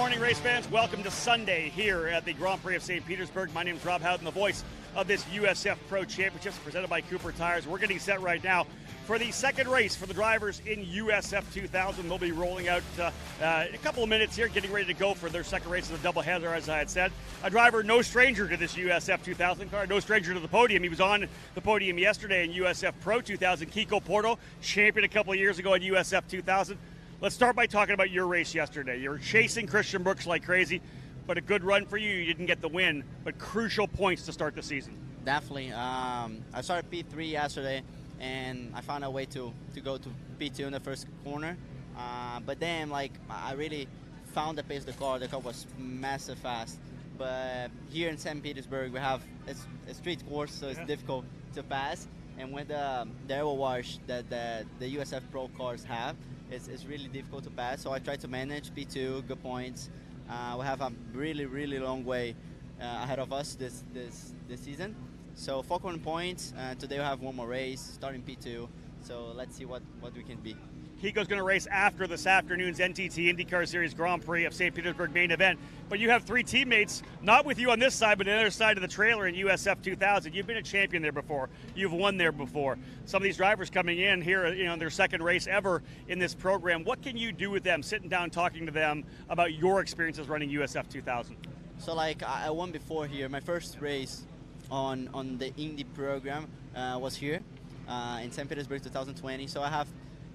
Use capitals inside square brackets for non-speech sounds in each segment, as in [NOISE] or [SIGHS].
morning, race fans. Welcome to Sunday here at the Grand Prix of St. Petersburg. My name is Rob Howden, the voice of this USF Pro Championships presented by Cooper Tires. We're getting set right now for the second race for the drivers in USF 2000. They'll be rolling out uh, uh, a couple of minutes here, getting ready to go for their second race of the doubleheader, as I had said. A driver no stranger to this USF 2000 car, no stranger to the podium. He was on the podium yesterday in USF Pro 2000. Kiko Porto, champion a couple of years ago in USF 2000. Let's start by talking about your race yesterday. You were chasing Christian Brooks like crazy, but a good run for you. You didn't get the win, but crucial points to start the season. Definitely. Um, I started P3 yesterday, and I found a way to, to go to P2 in the first corner. Uh, but then, like, I really found the pace of the car. The car was massive fast. But here in St. Petersburg, we have it's a street course, so it's yeah. difficult to pass. And with the, the aero wash that the, the USF Pro cars have, it's, it's really difficult to pass. So I try to manage P2, good points. Uh, we have a really, really long way uh, ahead of us this, this, this season. So four points. Uh, today we have one more race, starting P2. So let's see what, what we can be. Kiko's going to race after this afternoon's NTT IndyCar Series Grand Prix of St. Petersburg main event. But you have three teammates, not with you on this side, but the other side of the trailer in USF 2000. You've been a champion there before. You've won there before. Some of these drivers coming in here, you know, their second race ever in this program. What can you do with them, sitting down talking to them about your experiences running USF 2000? So, like, I won before here. My first race on, on the Indy program uh, was here uh, in St. Petersburg 2020. So I have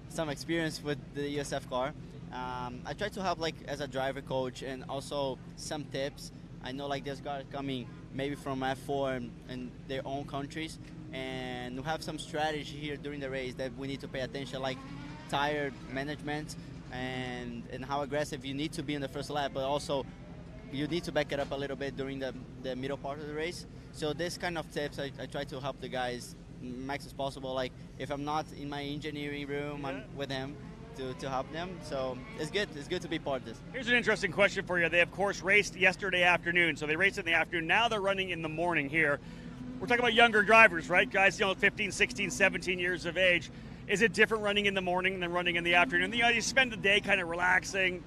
some experience with the USF car. Um, I try to help like as a driver coach and also some tips. I know like there's guys coming maybe from F4 and, their own countries, and we have some strategy here during the race that we need to pay attention, like tire management and and how aggressive you need to be in the first lap, but also you need to back it up a little bit during the, the middle part of the race. So this kind of tips I, I try to help the guys max as possible. Like if I'm not in my engineering room, yeah. I'm with them to, to help them. So it's good. It's good to be part of this. Here's an interesting question for you. They of course raced yesterday afternoon, so they raced in the afternoon. Now they're running in the morning here. We're talking about younger drivers, right? Guys, you know, 15, 16, 17 years of age. Is it different running in the morning than running in the afternoon? You know, you spend the day kind of relaxing.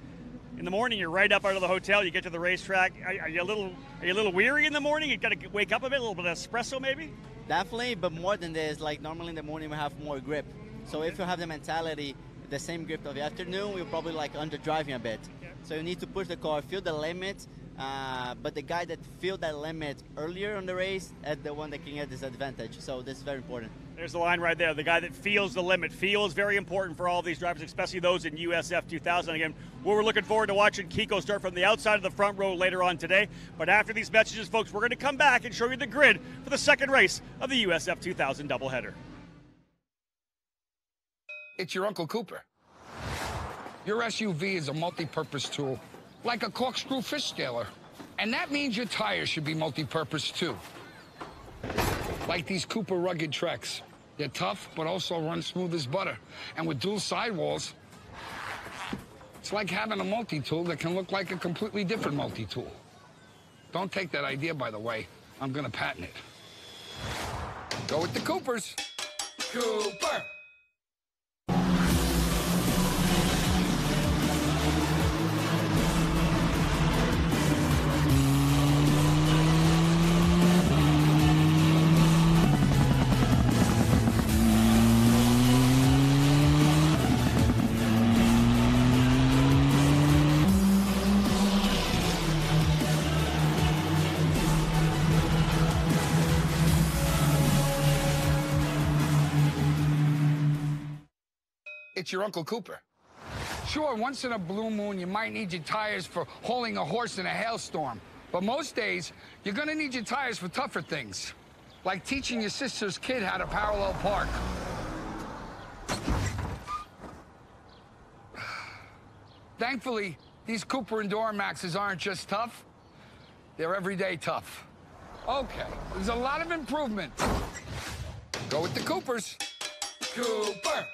In the morning, you're right up out of the hotel. You get to the racetrack. Are, are you a little, are you a little weary in the morning? You got to wake up a bit, a little bit of espresso, maybe. Definitely, but more than this, like normally in the morning we have more grip. So if you have the mentality, the same grip of the afternoon, you're probably like under driving a bit. So you need to push the car, feel the limit. Uh, but the guy that feel that limit earlier on the race, is the one that can get this advantage. So this is very important. There's the line right there. The guy that feels the limit. Feel is very important for all these drivers, especially those in USF 2000. Again, we're looking forward to watching Kiko start from the outside of the front row later on today. But after these messages, folks, we're going to come back and show you the grid for the second race of the USF 2000 doubleheader. It's your Uncle Cooper. Your SUV is a multi-purpose tool, like a corkscrew fish scaler. And that means your tires should be multi-purpose too. Like these Cooper rugged Treks. They're tough, but also run smooth as butter. And with dual sidewalls, it's like having a multi-tool that can look like a completely different multi-tool. Don't take that idea, by the way. I'm gonna patent it. Go with the Coopers. Cooper! It's your Uncle Cooper. Sure, once in a blue moon, you might need your tires for hauling a horse in a hailstorm. But most days, you're gonna need your tires for tougher things. Like teaching your sister's kid how to parallel park. [SIGHS] Thankfully, these Cooper and Duramaxes aren't just tough, they're everyday tough. Okay, there's a lot of improvement. Go with the Coopers. Cooper!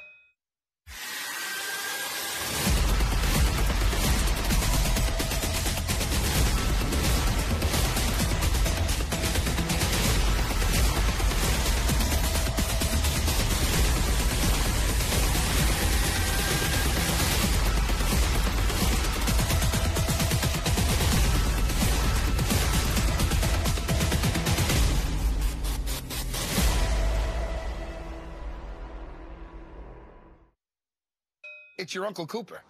Your Uncle Cooper.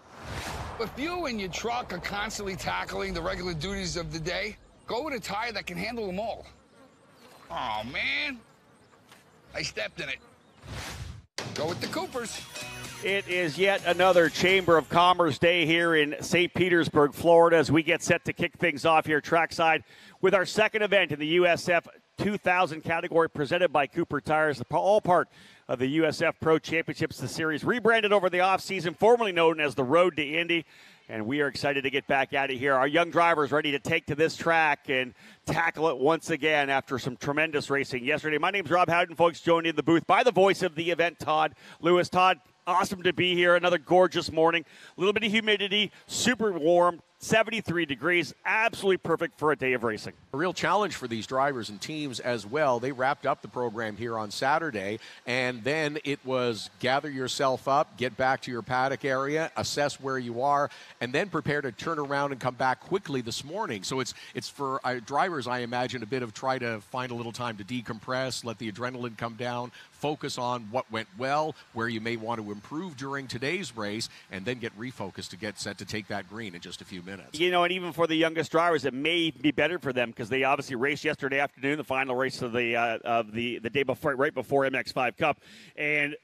If you and your truck are constantly tackling the regular duties of the day, go with a tire that can handle them all. Oh, man. I stepped in it. Go with the Coopers. It is yet another Chamber of Commerce day here in St. Petersburg, Florida, as we get set to kick things off here trackside with our second event in the USF 2000 category presented by Cooper Tires, The all part of the USF Pro Championships, the series rebranded over the offseason, formerly known as the Road to Indy. And we are excited to get back out of here. Our young drivers ready to take to this track and tackle it once again after some tremendous racing yesterday. My name is Rob Howden, folks, joined in the booth by the voice of the event, Todd Lewis. Todd, awesome to be here. Another gorgeous morning. A little bit of humidity, super warm. 73 degrees, absolutely perfect for a day of racing. A real challenge for these drivers and teams as well. They wrapped up the program here on Saturday, and then it was gather yourself up, get back to your paddock area, assess where you are, and then prepare to turn around and come back quickly this morning. So it's it's for uh, drivers, I imagine, a bit of try to find a little time to decompress, let the adrenaline come down, focus on what went well, where you may want to improve during today's race, and then get refocused to get set to take that green in just a few minutes. You know, and even for the youngest drivers, it may be better for them because they obviously raced yesterday afternoon, the final race of the uh, of the the day before, right before MX5 Cup, and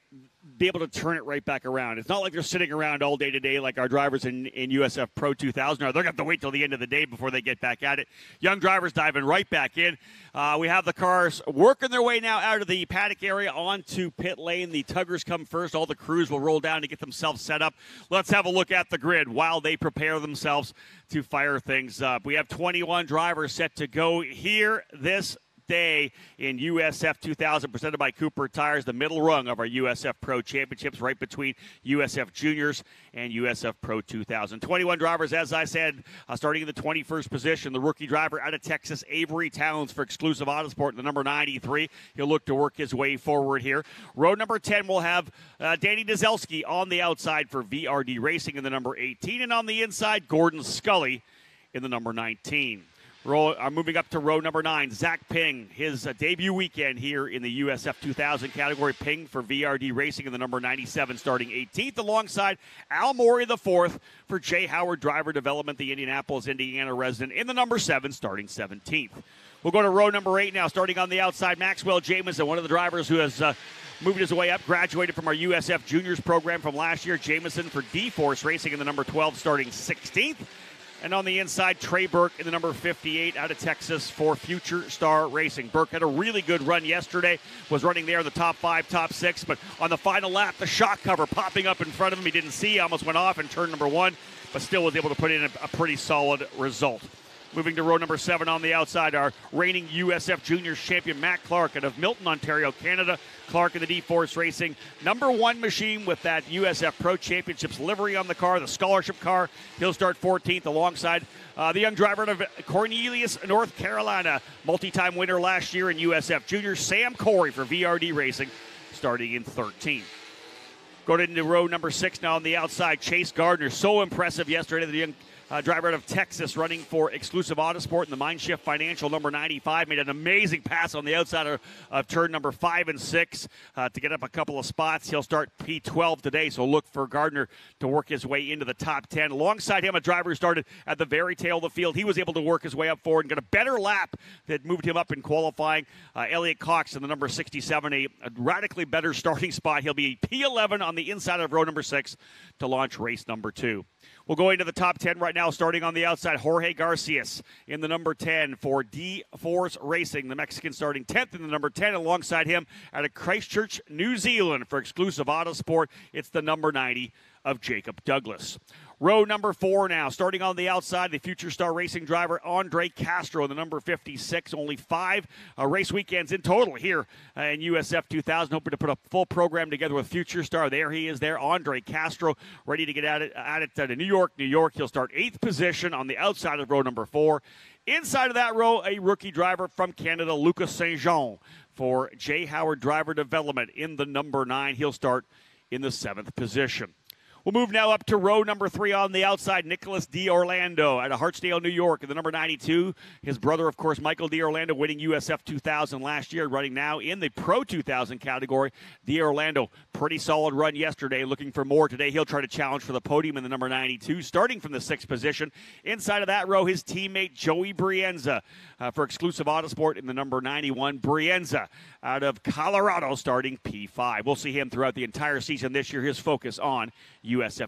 be able to turn it right back around. It's not like they're sitting around all day today like our drivers in, in USF Pro 2000 are. They're going to have to wait till the end of the day before they get back at it. Young drivers diving right back in. Uh, we have the cars working their way now out of the paddock area onto pit lane. The tuggers come first. All the crews will roll down to get themselves set up. Let's have a look at the grid while they prepare themselves to fire things up. We have 21 drivers set to go here this day in USF 2000, presented by Cooper Tires, the middle rung of our USF Pro Championships, right between USF Juniors and USF Pro 2000. 21 drivers, as I said, uh, starting in the 21st position. The rookie driver out of Texas, Avery Towns, for exclusive Autosport, the number 93. He'll look to work his way forward here. Row number 10 will have uh, Danny Dazelski on the outside for VRD Racing in the number 18, and on the inside, Gordon Scully in the number 19. Roll, uh, moving up to row number nine, Zach Ping, his uh, debut weekend here in the USF 2000 category. Ping for VRD Racing in the number 97, starting 18th, alongside Al Morey, the fourth for Jay Howard Driver Development, the Indianapolis, Indiana resident, in the number seven, starting 17th. We'll go to row number eight now, starting on the outside. Maxwell Jamison, one of the drivers who has uh, moved his way up, graduated from our USF Juniors program from last year. Jamison for DEForce Racing in the number 12, starting 16th. And on the inside, Trey Burke in the number 58 out of Texas for Future Star Racing. Burke had a really good run yesterday, was running there in the top five, top six, but on the final lap, the shock cover popping up in front of him. He didn't see, almost went off in turn number one, but still was able to put in a, a pretty solid result. Moving to row number seven on the outside, our reigning USF Juniors champion Mac Clark out of Milton, Ontario, Canada. Clark in the DEForce Racing, number one machine with that USF Pro Championships livery on the car, the scholarship car. He'll start 14th alongside uh, the young driver of Cornelius, North Carolina, multi time winner last year in USF Juniors, Sam Corry for VRD Racing, starting in 13th. Going into row number six now on the outside, Chase Gardner. So impressive yesterday. The young uh, driver out of Texas running for exclusive Autosport in the Mindshift Financial number 95. Made an amazing pass on the outside of, of turn number five and six uh, to get up a couple of spots. He'll start P12 today, so look for Gardner to work his way into the top 10. Alongside him, a driver who started at the very tail of the field. He was able to work his way up forward and get a better lap that moved him up in qualifying. Uh, Elliot Cox in the number 67, a, a radically better [LAUGHS] starting spot. He'll be P11 on the inside of row number six to launch race number two. We'll go into the top 10 right now, starting on the outside. Jorge Garciarce in the number 10 for D Force Racing, the Mexican starting 10th in the number 10. Alongside him out of Christchurch, New Zealand for exclusive Autosport, it's the number 90 of Jacob Douglas. Row number four now, starting on the outside, the Future Star Racing driver Andre Castro, in the number 56. Only five uh, race weekends in total here uh, in USF 2000. Hoping to put a full program together with Future Star. There he is, there, Andre Castro, ready to get at it, at it to New York, New York. He'll start eighth position on the outside of row number four. Inside of that row, a rookie driver from Canada, Lucas St. Jean, for Jay Howard Driver Development in the number nine. He'll start in the seventh position. We'll move now up to row number three on the outside. Nicholas D'Orlando out of Hartsdale, New York, in the number 92. His brother, of course, Michael D'Orlando, winning USF 2000 last year, running now in the Pro 2000 category. D'Orlando, pretty solid run yesterday, looking for more today. He'll try to challenge for the podium in the number 92, starting from the sixth position. Inside of that row, his teammate Joey Brienza uh, for exclusive Autosport in the number 91. Brienza out of Colorado, starting P5. We'll see him throughout the entire season this year. His focus on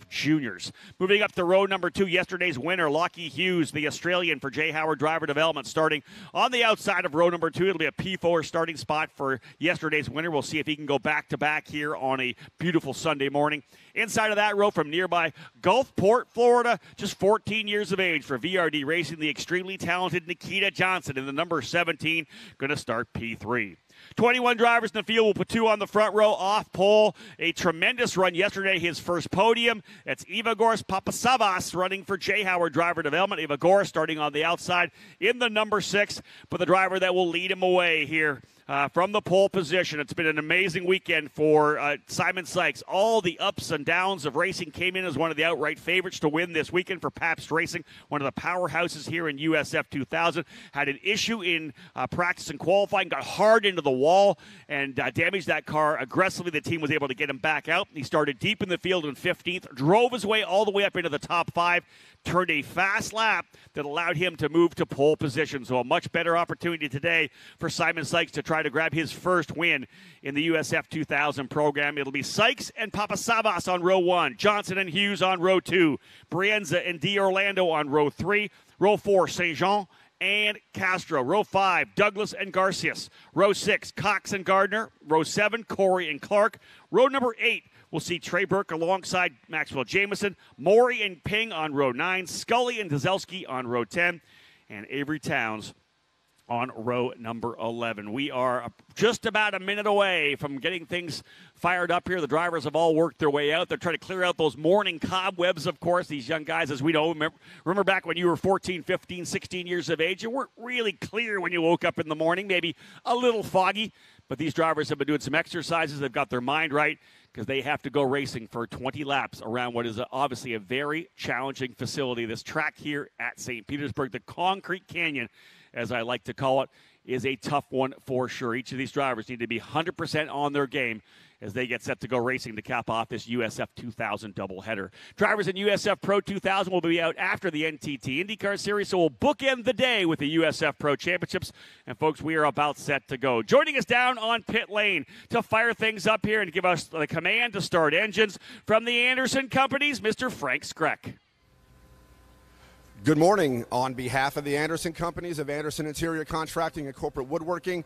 Juniors. Moving up to row number two, yesterday's winner, Lochie Hughes, the Australian for Jay Howard Driver Development, starting on the outside of row number two. It'll be a P4 starting spot for yesterday's winner. We'll see if he can go back to back here on a beautiful Sunday morning. Inside of that row from nearby Gulfport, Florida, just 14 years of age for VRD Racing, the extremely talented Nikita Johnson in the number 17, going to start P3. 21 drivers in the field. We'll put two on the front row off pole. A tremendous run yesterday, his first podium. That's Evagoras Papasavvas running for Jay Howard Driver Development. Evagoras starting on the outside in the number six, but the driver that will lead him away here uh, from the pole position. It's been an amazing weekend for uh, Simon Sikes. All the ups and downs of racing came in as one of the outright favorites to win this weekend for Pabst Racing, one of the powerhouses here in USF 2000. Had an issue in uh, practice and qualifying, got hard into the wall and uh, damaged that car aggressively. The team was able to get him back out. He started deep in the field in 15th, drove his way all the way up into the top five, turned a fast lap that allowed him to move to pole position. So a much better opportunity today for Simon Sikes to try to grab his first win in the USF 2000 program. It'll be Sikes and Papasavvas on row one, Johnson and Hughes on row two, Brienza and D'Orlando on row three, row four, St. Jean and Castro. Row five, Douglas and Garciarce. Row six, Cox and Gardner. Row seven, Corry and Clark. Row number eight, We'll see Trey Burke alongside Maxwell Jameson, Maury and Ping on row 9, Scully and Dazelski on row 10, and Avery Towns on row number 11. We are just about a minute away from getting things fired up here. The drivers have all worked their way out. They're trying to clear out those morning cobwebs, of course. These young guys, as we know, remember, remember back when you were 14, 15, 16 years of age, you weren't really clear when you woke up in the morning, maybe a little foggy. But these drivers have been doing some exercises. They've got their mind right because they have to go racing for 20 laps around what is obviously a very challenging facility. This track here at St. Petersburg, the Concrete Canyon, as I like to call it, is a tough one for sure. Each of these drivers need to be 100% on their game as they get set to go racing to cap off this USF 2000 doubleheader. Drivers in USF Pro 2000 will be out after the NTT IndyCar Series, so we'll bookend the day with the USF Pro Championships. And folks, we are about set to go. Joining us down on pit lane to fire things up here and give us the command to start engines from the Anderson Companies, Mr. Frank Skreck. Good morning. On behalf of the Anderson Companies of Anderson Interior Contracting and Corporate Woodworking,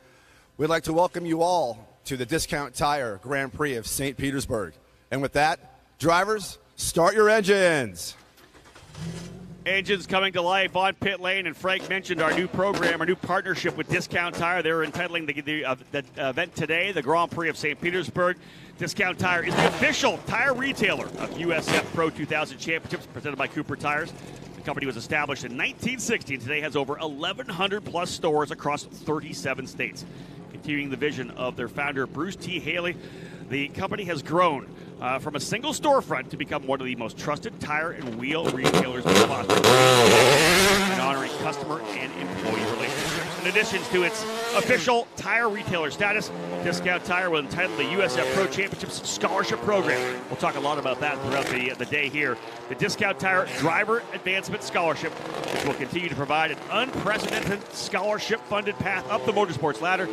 we'd like to welcome you all to the Discount Tire Grand Prix of St. Petersburg. And with that, drivers, start your engines. Engines coming to life on pit lane, and Frank mentioned our new program, our new partnership with Discount Tire. They're entitling the, the, uh, the event today, the Grand Prix of St. Petersburg. Discount Tire is the official tire retailer of USF Pro 2000 Championships presented by Cooper Tires. The company was established in 1960 and today has over 1,100 plus stores across 37 states. Continuing the vision of their founder, Bruce T. Halle, the company has grown uh, from a single storefront to become one of the most trusted tire and wheel retailers in the and honoring customer and employee relationships. In addition to its official tire retailer status, Discount Tire will entitle the USF Pro Championships Scholarship Program. We'll talk a lot about that throughout the, the day here. The Discount Tire Driver Advancement Scholarship, which will continue to provide an unprecedented scholarship-funded path up the motorsports ladder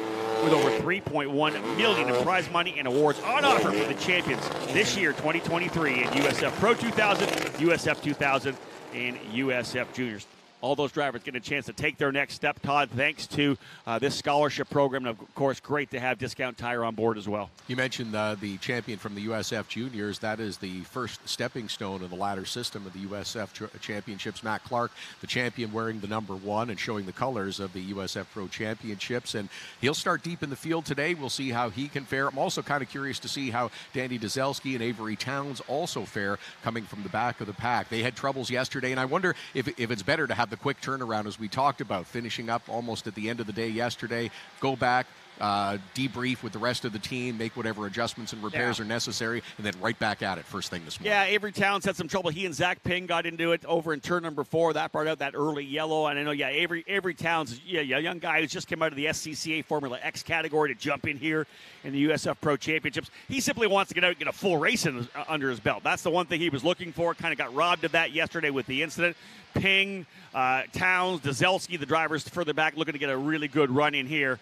with over 3.1 million in prize money and awards on offer for the champions this year, 2023, in USF Pro 2000, USF 2000, and USF Juniors all those drivers get a chance to take their next step, Todd, thanks to uh, this scholarship program. And of course, great to have Discount Tire on board as well. You mentioned uh, the champion from the USF Juniors. That is the first stepping stone in the ladder system of the USF ch- Championships. Matt Clark, the champion, wearing the number one and showing the colors of the USF Pro Championships. And he'll start deep in the field today. We'll see how he can fare. I'm also kind of curious to see how Danny Dazelski and Avery Towns also fare coming from the back of the pack. They had troubles yesterday, and I wonder if, if it's better to have the quick turnaround as we talked about, finishing up almost at the end of the day yesterday, go back, uh, debrief with the rest of the team, make whatever adjustments and repairs Yeah. are necessary, and then right back at it first thing this morning. Yeah, Avery Towns had some trouble. He and Zach Ping got into it over in turn number four. That brought out that early yellow. And I know, yeah, Avery Avery Towns, yeah, yeah, young guy who's just came out of the SCCA Formula X category to jump in here in the USF Pro Championships. He simply wants to get out and get a full race in, uh, under his belt. That's the one thing he was looking for. Kind of got robbed of that yesterday with the incident. Ping, uh, Towns, Dazelski, the drivers further back, looking to get a really good run in here.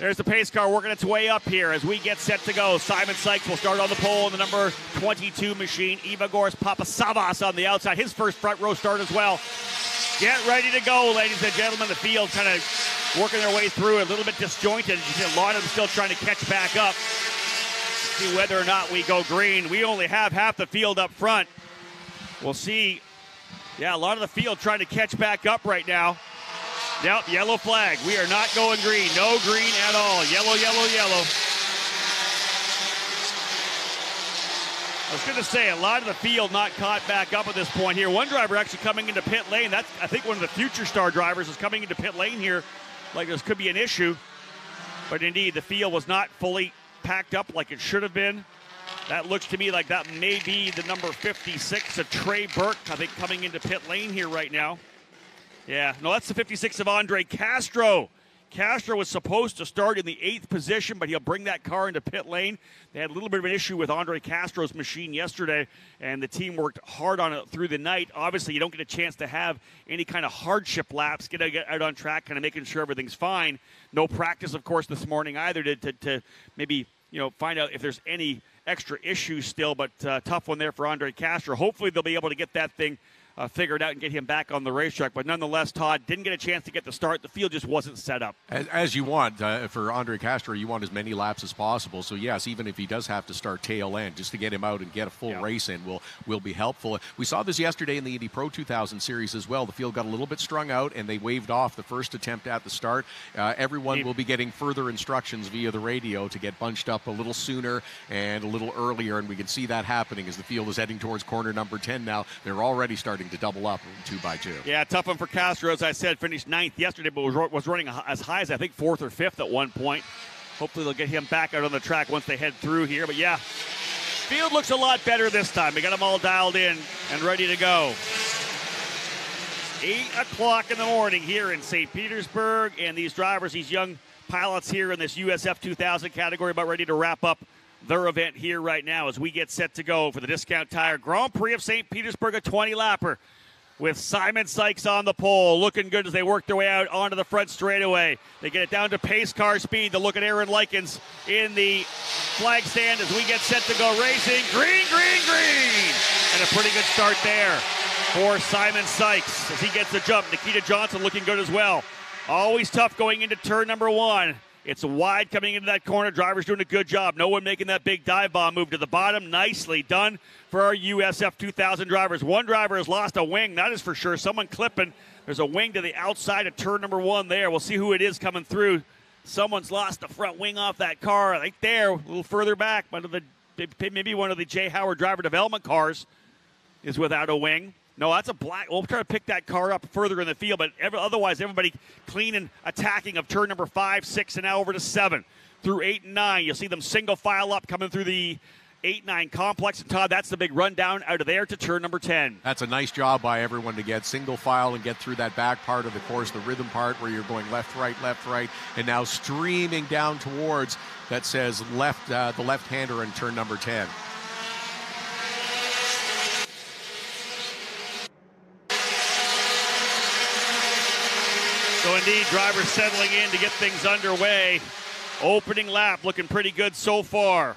There's the pace car working its way up here as we get set to go. Simon Sikes will start on the pole in the number 22 machine. Evagoras Papasavvas on the outside. His first front row start as well. Get ready to go, ladies and gentlemen. The field kind of working their way through, a little bit disjointed. A lot of them still trying to catch back up. See whether or not we go green. We only have half the field up front. We'll see. Yeah, a lot of the field trying to catch back up right now. Yep, yellow flag. We are not going green. No green at all. Yellow, yellow, yellow. I was going to say a lot of the field not caught back up at this point here. One driver actually coming into pit lane. That's I think one of the future star drivers is coming into pit lane here. Like this could be an issue, but indeed the field was not fully packed up like it should have been. That looks to me like that may be the number 56 of Trey Burke. I think coming into pit lane here right now. Yeah, no, that's the 56 of Andre Castro. Castro was supposed to start in the eighth position, but he'll bring that car into pit lane. They had a little bit of an issue with Andre Castro's machine yesterday, and the team worked hard on it through the night. Obviously, you don't get a chance to have any kind of hardship laps, get out on track, kind of making sure everything's fine. No practice, of course, this morning either to, to, to maybe you know find out if there's any extra issues still. But uh, tough one there for Andre Castro. Hopefully, they'll be able to get that thing uh, it out and get him back on the racetrack. But nonetheless, Todd didn't get a chance to get the start. The field just wasn't set up. As, as you want uh, for Andre Castro, you want as many laps as possible. So yes, even if he does have to start tail end, just to get him out and get a full Yeah. race in will will be helpful. We saw this yesterday in the Indy Pro 2000 series as well. The field got a little bit strung out, and they waved off the first attempt at the start. Uh, everyone Indeed. will be getting further instructions via the radio to get bunched up a little sooner and a little earlier, and we can see that happening as the field is heading towards corner number 10 now. They're already starting to double up two by two. Yeah, tough one for Castro. As I said, finished ninth yesterday, but was, was running as high as I think fourth or fifth at one point. Hopefully, they'll get him back out on the track once they head through here. But yeah, field looks a lot better this time. We got them all dialed in and ready to go. Eight o'clock in the morning here in St. Petersburg, and these drivers, these young pilots here in this USF 2000 category, about ready to wrap up their event here right now as we get set to go for the Discount Tire Grand Prix of St. Petersburg, a 20 lapper with Simon Sikes on the pole, looking good as they work their way out onto the front straightaway. They get it down to pace car speed to look at Aaron Likens in the flag stand as we get set to go racing. Green, green, green! And a pretty good start there for Simon Sikes as he gets the jump. Nikita Johnson looking good as well. Always tough going into turn number one. It's wide coming into that corner. Driver's doing a good job. No one making that big dive bomb move to the bottom. Nicely done for our USF 2000 drivers. One driver has lost a wing, that is for sure. Someone clipping. There's a wing to the outside of turn number one there. We'll see who it is coming through. Someone's lost the front wing off that car right there, a little further back. One of the maybe one of the Jay Howard driver development cars is without a wing. No, that's a black. We'll try to pick that car up further in the field, but every, otherwise, everybody clean and attacking of turn number five, six, and now over to seven through eight and nine. You'll see them single file up coming through the eight nine complex. And Todd, that's the big rundown out of there to turn number ten. That's a nice job by everyone to get single file and get through that back part of the course, the rhythm part where you're going left, right, left, right, and now streaming down towards that says left, uh, the left-hander in turn number 10. Indeed, drivers settling in to get things underway. Opening lap looking pretty good so far.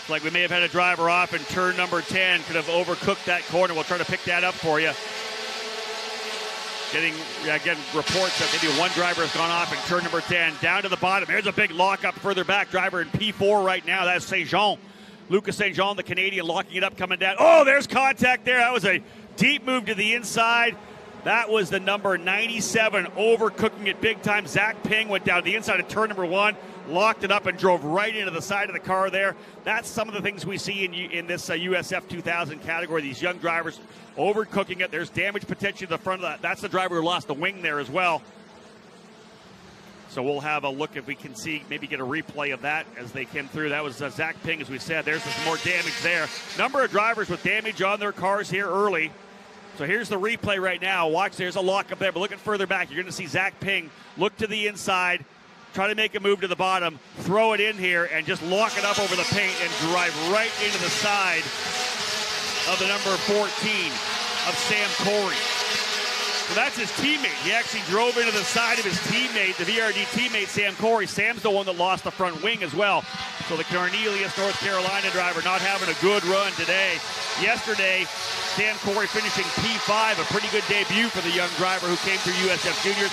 It's like we may have had a driver off in turn number 10. Could have overcooked that corner. We'll try to pick that up for you. Getting getting reports that maybe one driver has gone off in turn number 10. Down to the bottom. There's a big lock up further back. Driver in P4 right now. That's St. Jean. Lucas St. Jean, the Canadian, locking it up, coming down. Oh, there's contact there. That was a deep move to the inside. That was the number 97, overcooking it big time. Zach Ping went down the inside of turn number one, locked it up, and drove right into the side of the car there. That's some of the things we see in, in this uh, USF 2000 category. These young drivers overcooking it. There's damage potentially to the front of that. That's the driver who lost the wing there as well. So we'll have a look if we can see, maybe get a replay of that as they came through. That was uh, Zach Ping, as we said. There's some more damage there. Number of drivers with damage on their cars here early. So here's the replay right now. Watch, there's a lock up there, but looking further back, you're going to see Zach Ping look to the inside, try to make a move to the bottom, throw it in here, and just lock it up over the paint and drive right into the side of the number 14 of Sam Corry. That's his teammate. He actually drove into the side of his teammate, the VRD teammate, Sam Corry. Sam's the one that lost the front wing as well. So the Cornelius, North Carolina driver, not having a good run today. Yesterday, Sam Corry finishing P5, a pretty good debut for the young driver who came through USF Juniors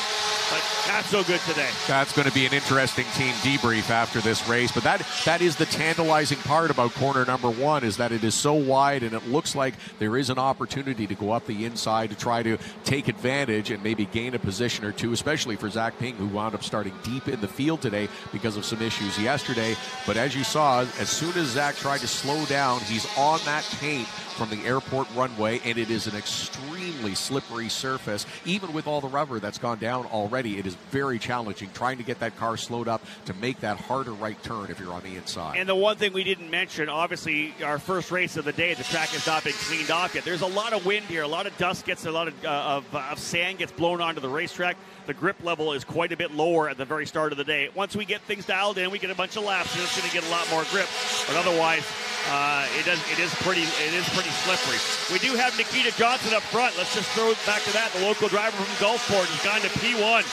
but not so good today. That's going to be an interesting team debrief after this race. But that that is the tantalizing part about corner number one is that it is so wide and it looks like there is an opportunity to go up the inside to try to take advantage and maybe gain a position or two, especially for Zach Ping, who wound up starting deep in the field today because of some issues yesterday. But as you saw, as soon as Zach tried to slow down, he's on that paint from the airport runway, and it is an extremely slippery surface. Even with all the rubber that's gone down already, it is very challenging trying to get that car slowed up to make that harder right turn if you're on the inside. And the one thing we didn't mention, obviously, our first race of the day, the track has not been cleaned off yet. There's a lot of wind here, a lot of dust gets, a lot of, uh, of, uh, of sand gets blown onto the racetrack. The grip level is quite a bit lower at the very start of the day. Once we get things dialed in, we get a bunch of laps, and it's going to get a lot more grip. But otherwise, uh, it does. It is pretty. It is pretty slippery. We do have Nikita Johnson up front. Let's just throw it back to that. The local driver from Gulfport has gone to P1.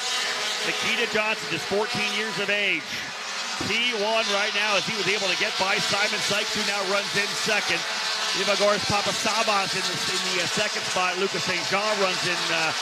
Nikita Johnson, just 14 years of age. P1 right now as he was able to get by Simon Sikes, who now runs in second. Evagoras Papasavvas in the, in the uh, second spot. Lucas St. Jean runs in uh,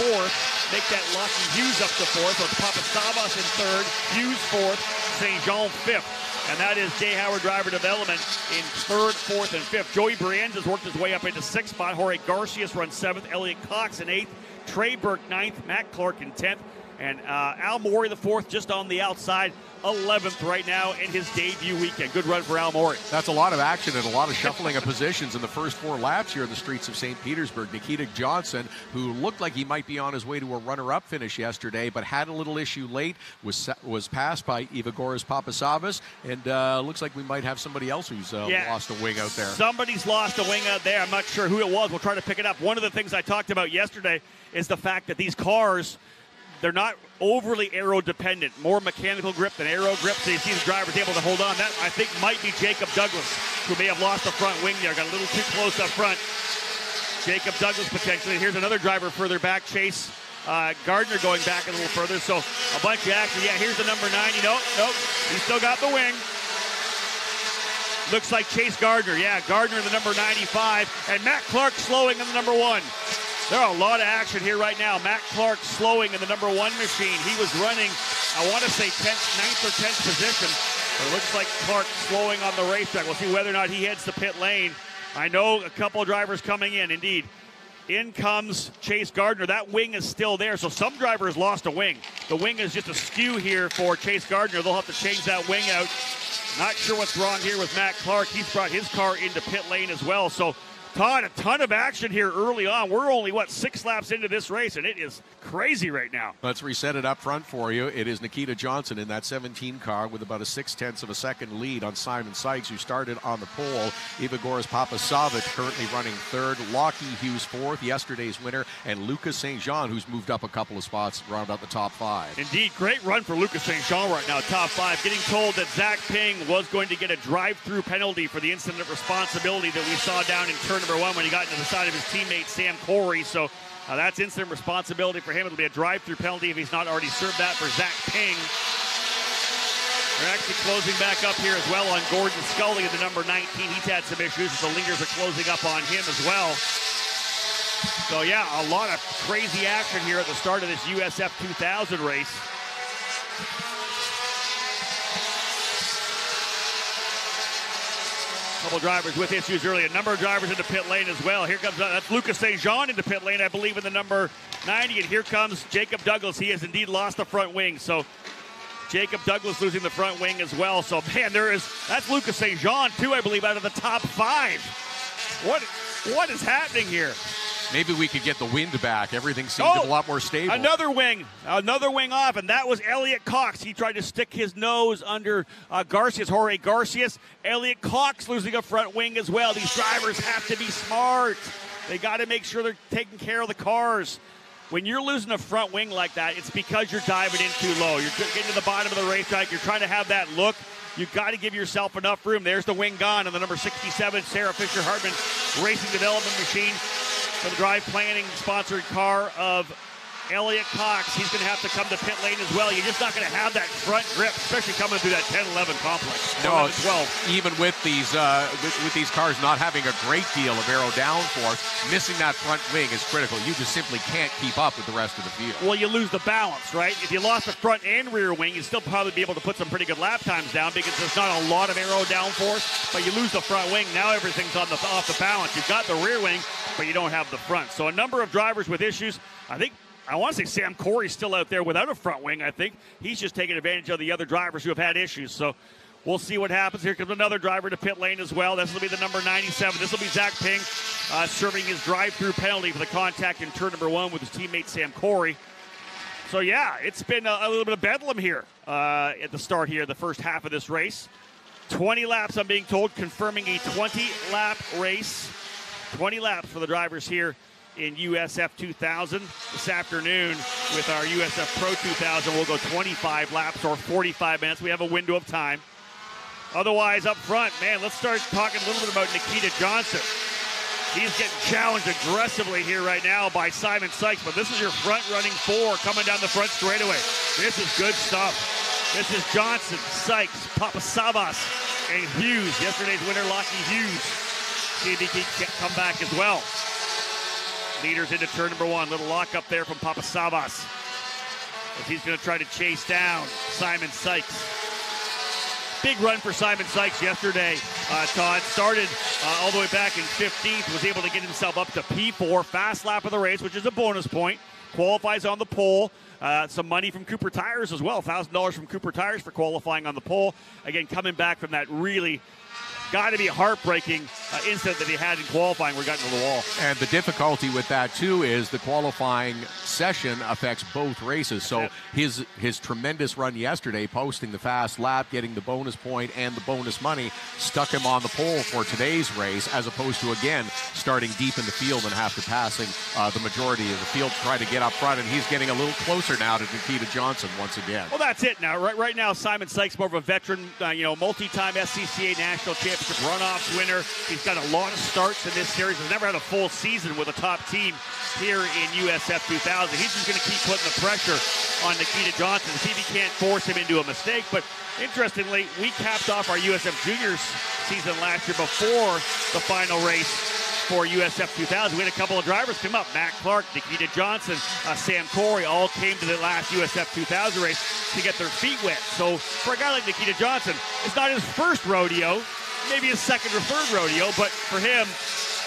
fourth. Make that Lochie Hughes up to fourth. So it's Papasavvas in third, Hughes fourth, St. Jean fifth and that is Jay Howard driver development in third, fourth, and fifth. Joey Brienza has worked his way up into sixth spot. Jorge Garciarce runs seventh. Elliot Cox in eighth. Trey Burke ninth. Mac Clark in tenth. And uh, Al Mori, the fourth, just on the outside. 11th right now in his debut weekend. Good run for Al Mori. That's a lot of action and a lot of shuffling of positions in the first four laps here in the streets of St. Petersburg. Nikita Johnson, who looked like he might be on his way to a runner-up finish yesterday, but had a little issue late, was was passed by Evagoras Papasavvas, and uh, looks like we might have somebody else who's uh, yeah, lost a wing out there. Somebody's lost a wing out there. I'm not sure who it was. We'll try to pick it up. One of the things I talked about yesterday is the fact that these cars – they're not overly aero dependent, more mechanical grip than aero grip. So you see the drivers able to hold on. That I think might be Jacob Douglas, who may have lost the front wing there, got a little too close up front. Jacob Douglas potentially. Here's another driver further back, Chase uh, Gardner going back a little further. So a bunch of action. Yeah, here's the number 90. Nope, nope. he still got the wing. Looks like Chase Gardner. Yeah, Gardner the number 95. And Mac Clark slowing in the number one. There are a lot of action here right now. Mac Clark slowing in the number one machine. He was running, I want to say 10th, 9th or 10th position. But it looks like Clark slowing on the racetrack. We'll see whether or not he heads the pit lane. I know a couple drivers coming in, indeed. In comes Chase Gardner. That wing is still there, so some drivers lost a wing. The wing is just a skew here for Chase Gardner. They'll have to change that wing out. Not sure what's wrong here with Mac Clark. He's brought his car into pit lane as well. So Todd, a ton of action here early on. We're only, what, six laps into this race, and it is crazy right now. Let's reset it up front for you. It is Nikita Johnson in that 17 car with about a six tenths of a second lead on Simon Sikes, who started on the pole. Evagoras Papasavvas currently running third. Lochie Hughes fourth, yesterday's winner, and Lucas St. Jean, who's moved up a couple of spots, round out the top five. Indeed, great run for Lucas St. Jean right now, top five. Getting told that Zach Ping was going to get a drive through penalty for the incident of responsibility that we saw down in turn number one when he got into the side of his teammate Sam Corry. So uh, that's instant responsibility for him. It'll be a drive-through penalty if he's not already served that for Zach Ping. They're actually closing back up here as well on Gordon Scully at the number 19. He's had some issues. The leaders are closing up on him as well. So yeah, a lot of crazy action here at the start of this USF 2000 race. Couple drivers with issues early. A number of drivers into pit lane as well. Here comes uh, that's Lucas St. Jean into pit lane, I believe, in the number 90. And here comes Jacob Douglas. He has indeed lost the front wing. So Jacob Douglas losing the front wing as well. So man, there is that's Lucas St. Jean too, I believe, out of the top five. What what is happening here? Maybe we could get the wind back. Everything seems Oh, a lot more stable. Another wing, another wing off, and that was Elliot Cox. He tried to stick his nose under uh, Garciarce, Jorge Garciarce. Elliot Cox losing a front wing as well. These drivers have to be smart. They got to make sure they're taking care of the cars. When you're losing a front wing like that, it's because you're diving in too low. You're getting to the bottom of the racetrack. You're trying to have that look. You've got to give yourself enough room. There's the wing gone on the number 67, Sarah Fisher Hartman Racing Development Machine the drive planning sponsored car of Elliot Cox. He's going to have to come to pit lane as well. You're just not going to have that front grip, especially coming through that 10-11 complex. No, 11, 12. even with these uh, with, with these cars not having a great deal of aero downforce, missing that front wing is critical. You just simply can't keep up with the rest of the field. Well, you lose the balance, right? If you lost the front and rear wing, you'd still probably be able to put some pretty good lap times down because there's not a lot of aero downforce. But you lose the front wing, now everything's on the off the balance. You've got the rear wing, but you don't have the front. So a number of drivers with issues. I think I want to say Sam Corry's still out there without a front wing. I think he's just taking advantage of the other drivers who have had issues. So we'll see what happens. Here comes another driver to pit lane as well. This will be the number 97. This will be Zach Ping uh, serving his drive-through penalty for the contact in turn number one with his teammate Sam Corry. So yeah, it's been a, a little bit of bedlam here uh, at the start here, the first half of this race. 20 laps, I'm being told, confirming a 20-lap race. 20 laps for the drivers here in USF 2000 this afternoon with our USF Pro 2000. We'll go 25 laps or 45 minutes. We have a window of time. Otherwise, up front, man, let's start talking a little bit about Nikita Johnson. He's getting challenged aggressively here right now by Simon Sikes, but this is your front running four coming down the front straightaway. This is good stuff. This is Johnson, Sikes, Papasavvas, and Hughes. Yesterday's winner, Lochie Hughes. See if he can come back as well. Leaders into turn number one. Little lock up there from Papasavvas. As he's going to try to chase down Simon Sikes. Big run for Simon Sikes yesterday. Uh, Todd started uh, all the way back in 15th, was able to get himself up to P4, fast lap of the race, which is a bonus point. Qualifies on the pole. Uh, some money from Cooper Tires as well. $1,000 from Cooper Tires for qualifying on the pole. Again, coming back from that really got to be a heartbreaking uh, incident that he had in qualifying where he got into the wall. And the difficulty with that too is the qualifying session affects both races. So his his tremendous run yesterday, posting the fast lap, getting the bonus point and the bonus money, stuck him on the pole for today's race, as opposed to again starting deep in the field and have to passing uh, the majority of the field to try to get up front. And he's getting a little closer now to Nikita Johnson once again. Well, that's it now. Right, right now, Simon Sikes, more of a veteran, uh, you know, multi-time SCCA national runoffs winner. He's got a lot of starts in this series. Has never had a full season with a top team here in USF 2000. He's just going to keep putting the pressure on Nikita Johnson to see if he can't force him into a mistake. But interestingly, we capped off our USF Juniors season last year before the final race for USF 2000. We had a couple of drivers come up. Mac Clark, Nikita Johnson, uh, Sam Corry all came to the last USF 2000 race to get their feet wet. So for a guy like Nikita Johnson, it's not his first rodeo, maybe his second or third rodeo, but for him,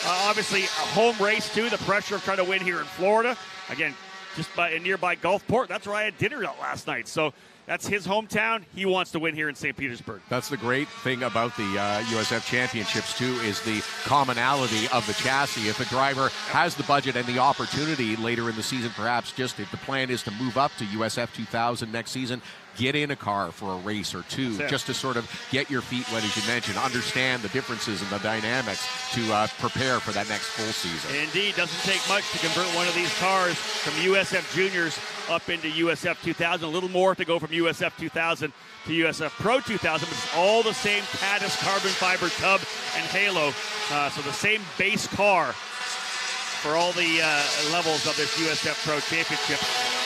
uh, obviously a home race too. The pressure of trying to win here in Florida. Again, just by a nearby Gulfport. That's where I had dinner last night. So that's his hometown. He wants to win here in St. Petersburg. That's the great thing about the uh, USF championships too is the commonality of the chassis. If a driver has the budget and the opportunity later in the season, perhaps just if the plan is to move up to USF 2000 next season, get in a car for a race or two, just to sort of get your feet wet, as you mentioned, understand the differences and the dynamics to uh, prepare for that next full season. Indeed, doesn't take much to convert one of these cars from USF Juniors up into USF 2000. A little more to go from USF 2000 to USF Pro 2000, but it's all the same Caddis carbon fiber tub and halo. Uh, so the same base car for all the uh, levels of this USF Pro Championship.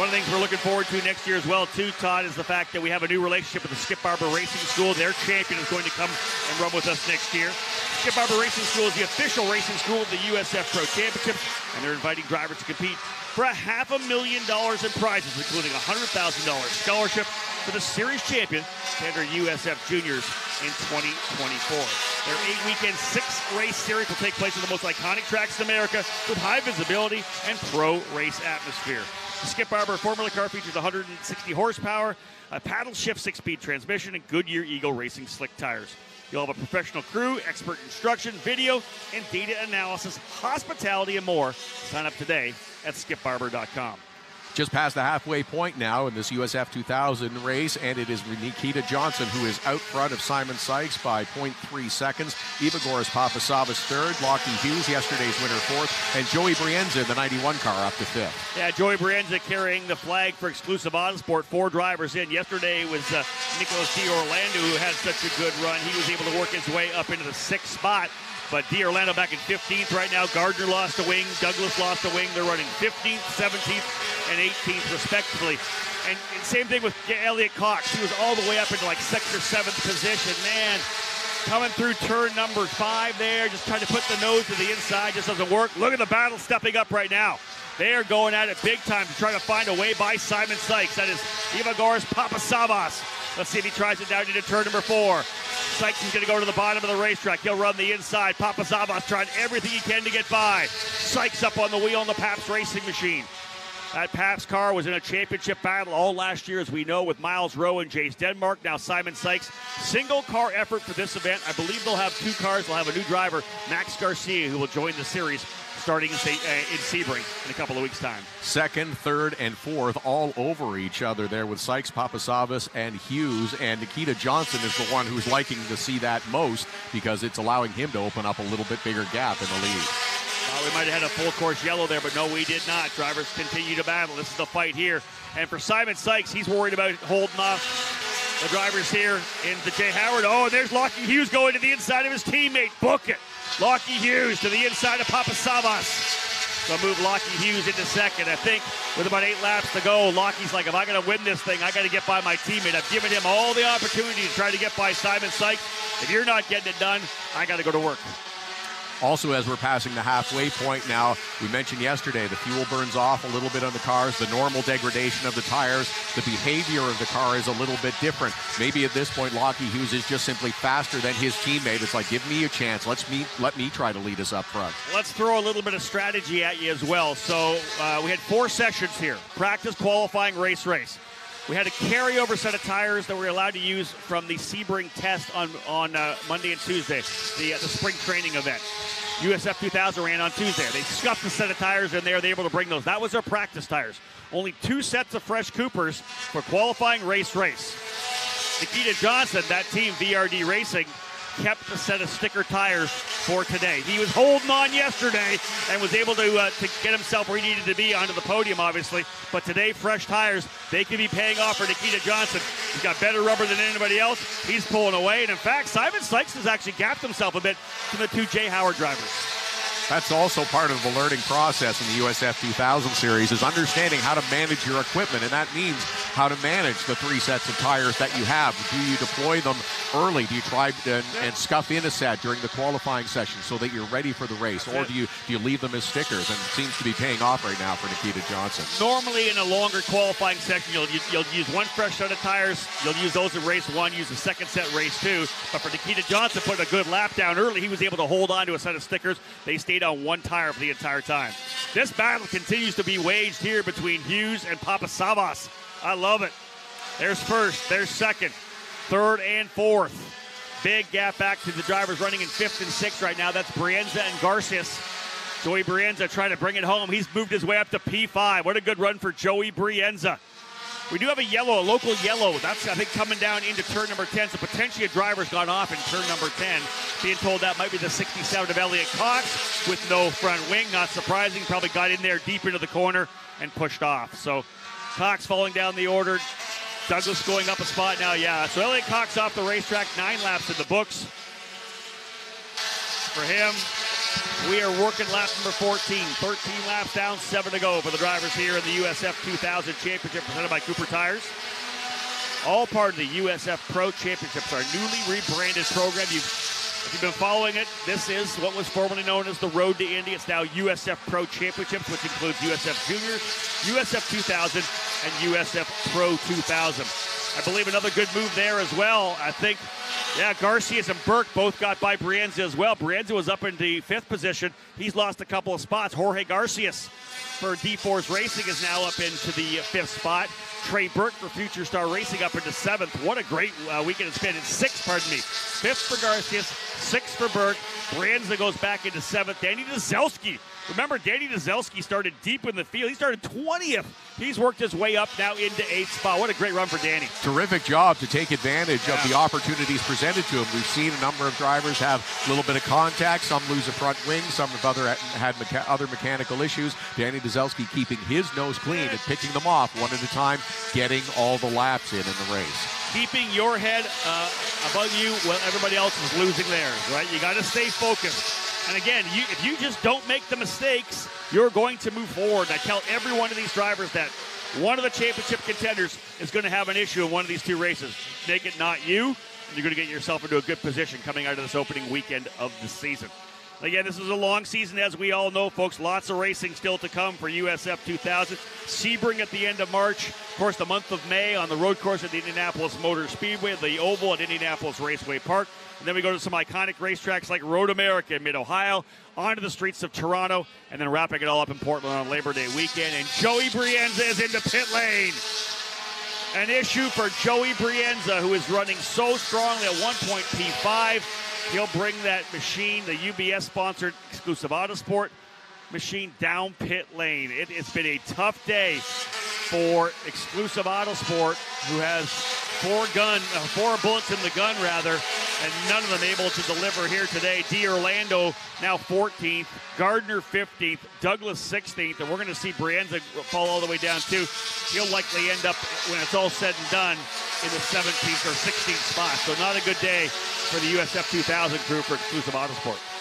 One of the things we're looking forward to next year as well, too, Todd, is the fact that we have a new relationship with the Skip Barber Racing School. Their champion is going to come and run with us next year. Skip Barber Racing School is the official racing school of the USF Pro Championship, and they're inviting drivers to compete for a half a million dollars in prizes, including a $100,000 scholarship, for the series champion enter USF Juniors in 2024. Their eight weekend, six race series will take place on the most iconic tracks in America with high visibility and pro race atmosphere. The Skip Barber Formula car features 160 horsepower, a paddle shift six speed transmission, and Goodyear Eagle Racing slick tires. You'll have a professional crew, expert instruction, video, and data analysis, hospitality, and more. Sign up today at skipbarber.com. Just past the halfway point now in this USF 2000 race, and it is Nikita Johnson who is out front of Simon Sikes by 0.3 seconds. Evagoras Papasavvas third, Lochie Hughes, yesterday's winner fourth, and Joey Brienza the 91 car up to fifth. Yeah, Joey Brienza carrying the flag for exclusive Autosport. Four drivers in. Yesterday was uh, Nicholas Orlando who had such a good run. He was able to work his way up into the sixth spot. But D'Orlando back in 15th right now. Gardner lost a wing. Douglas lost a wing. They're running 15th, 17th, and 18th respectively. And, and same thing with Elliot Cox. He was all the way up into like sixth or seventh position. Man, coming through turn number five there, just trying to put the nose to the inside, just doesn't work. Look at the battle stepping up right now. They are going at it big time to try to find a way by Simon Sikes. That is Evagoras Papasavvas. Let's see if he tries it down into turn number four. Sikes is going to go to the bottom of the racetrack. He'll run the inside. Papasavvas trying everything he can to get by. Sikes up on the wheel on the Pabst racing machine. That Pabst car was in a championship battle all last year, as we know, with Miles Rowe and Jace Denmark. Now Simon Sikes. Single car effort for this event. I believe they'll have two cars. They'll have a new driver, Max Garcia, who will join the series starting in, uh, in Sebring in a couple of weeks' time. Second, third, and fourth all over each other there with Sikes, Papasavvas, and Hughes. And Nikita Johnson is the one who's liking to see that most because it's allowing him to open up a little bit bigger gap in the lead. Uh, we might have had a full course yellow there, but no, we did not. Drivers continue to battle. This is the fight here. And for Simon Sikes, he's worried about holding off the drivers here into Jay Howard. Oh, and there's Lochie Hughes going to the inside of his teammate. Book it. Lochie Hughes to the inside of Papasavvas. So move Lochie Hughes into second. I think with about eight laps to go, Lochie's like, if I got to win this thing, I got to get by my teammate. I've given him all the opportunity to try to get by Simon Sikes. If you're not getting it done, I got to go to work. Also, as we're passing the halfway point now, we mentioned yesterday the fuel burns off a little bit on the cars, the normal degradation of the tires, the behavior of the car is a little bit different. Maybe at this point, Lochie Hughes is just simply faster than his teammate. It's like, give me a chance. Let's me let me try to lead us up front. Let's throw a little bit of strategy at you as well. So uh, we had four sessions here: practice, qualifying, race, race. We had a carryover set of tires that we were allowed to use from the Sebring test on on uh, Monday and Tuesday, the uh, the spring training event. USF 2000 ran on Tuesday. They scuffed a set of tires in there. They were able to bring those. That was their practice tires. Only two sets of fresh Coopers for qualifying race race. Nikita Johnson, that team, VRD Racing, kept a set of sticker tires for today. He was holding on yesterday and was able to uh, to get himself where he needed to be onto the podium, obviously. But today, fresh tires, they could be paying off for Nikita Johnson. He's got better rubber than anybody else. He's pulling away. And in fact, Simon Sikes has actually gapped himself a bit from the two Jay Howard drivers. That's also part of the learning process in the USF 2000 series is understanding how to manage your equipment, and that means how to manage the three sets of tires that you have. Do you deploy them early? Do you try and, and scuff in a set during the qualifying session so that you're ready for the race, or do you do you leave them as stickers? And it seems to be paying off right now for Nikita Johnson. Normally, in a longer qualifying section, you'll you'll use one fresh set of tires. You'll use those in race one. Use the second set race two. But for Nikita Johnson, putting a good lap down early, he was able to hold on to a set of stickers. They stayed on one tire for the entire time. This battle continues to be waged here between Hughes and Papasavvas. I love it. There's first, there's second, third, and fourth. Big gap back to the drivers running in fifth and sixth right now. That's Brienza and Garciarce. Joey Brienza trying to bring it home. He's moved his way up to P5. What a good run for Joey Brienza. We do have a yellow, a local yellow. That's, I think, coming down into turn number 10. So potentially a driver's gone off in turn number 10. Being told that might be the 67 of Elliot Cox with no front wing. Not surprising. Probably got in there deep into the corner and pushed off. So Cox falling down the order. Douglas going up a spot now. Yeah. So Elliot Cox off the racetrack. Nine laps in the books for him. We are working lap number 14. 13 laps down, seven to go for the drivers here in the USF 2000 Championship presented by Cooper Tires. All part of the USF Pro Championships, our newly rebranded program. You've, if you've been following it, this is what was formerly known as the Road to Indy. It's now USF Pro Championships, which includes USF Juniors, USF 2000, and USF Pro 2000. I believe another good move there as well. I think, yeah, Garciarce and Burke both got by Brienza as well. Brienza was up in the fifth position. He's lost a couple of spots. Jorge Garciarce for DEForce Racing is now up into the fifth spot. Trey Burke for Future Star Racing up into seventh. What a great uh, weekend it's been. In sixth, pardon me. Fifth for Garciarce, sixth for Burke. Brienza goes back into seventh. Danny Dyszelski Remember, Danny Dyszelski started deep in the field. He started 20th. He's worked his way up now into eighth spot. What a great run for Danny. Terrific job to take advantage yeah. of the opportunities presented to him. We've seen a number of drivers have a little bit of contact. Some lose a front wing. Some have other had mecha- other mechanical issues. Danny Dyszelski keeping his nose clean and picking them off one at a time, getting all the laps in in the race keeping your head uh, above you while everybody else is losing theirs, right? You got to stay focused. And again, you, if you just don't make the mistakes, you're going to move forward. I tell every one of these drivers that one of the championship contenders is going to have an issue in one of these two races. Make it not you, and you're going to get yourself into a good position coming out of this opening weekend of the season. Again, this is a long season, as we all know, folks. Lots of racing still to come for USF 2000. Sebring at the end of March. Of course, the month of May on the road course at the Indianapolis Motor Speedway, the Oval at Indianapolis Raceway Park. And then we go to some iconic racetracks like Road America in Mid Ohio, onto the streets of Toronto, and then wrapping it all up in Portland on Labor Day weekend. And Joey Brienza is into pit lane. An issue for Joey Brienza, who is running so strongly at 1.P5. He'll bring that machine, the UBS sponsored exclusive Autosport machine, down pit lane. It, has been a tough day for exclusive Autosport, who has four gun, uh, four bullets in the gun rather, and none of them able to deliver here today. D'Orlando now 14th, Gardner 15th, Douglas 16th, and we're going to see Brienza fall all the way down too. He'll likely end up when it's all said and done in the 17th or 16th spot. So not a good day for the USF 2000 crew for exclusive Autosport.